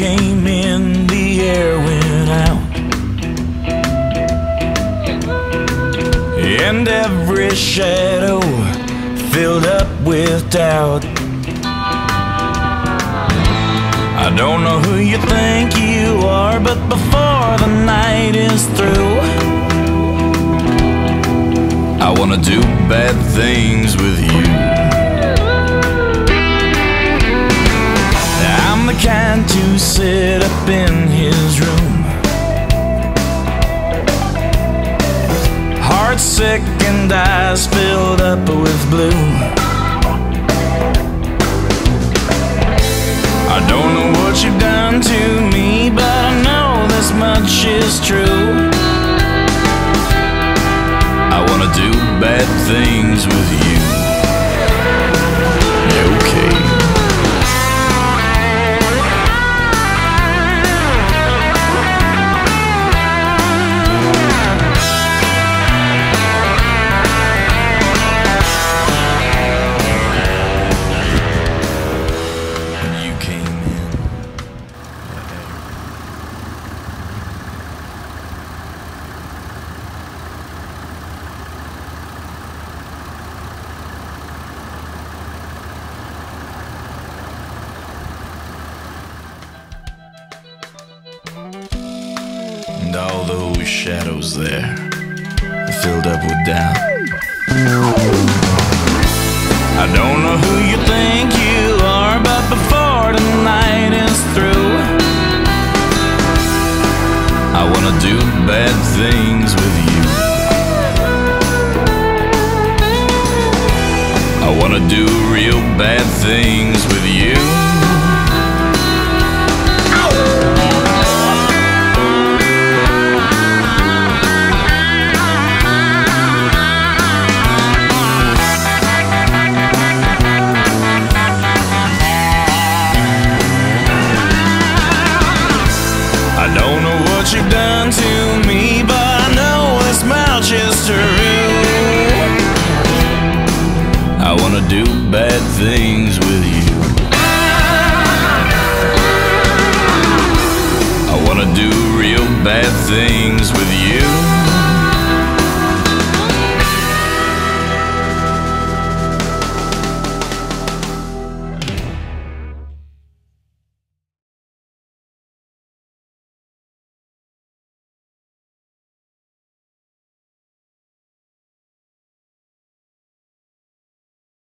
came in, the air went out. And every shadow filled up with doubt. I don't know who you think you are, but before the night is through, I wanna do bad things with you. Sit up in his room. Heart sick and eyes filled up with blue. I don't know what you've done to me, but I know this much is true. I wanna do bad things with you. And all those shadows there filled up with doubt. I don't know who you think you are, but before tonight is through, I wanna do bad things with you. I wanna do real bad things things with you. I wanna do real bad things with you.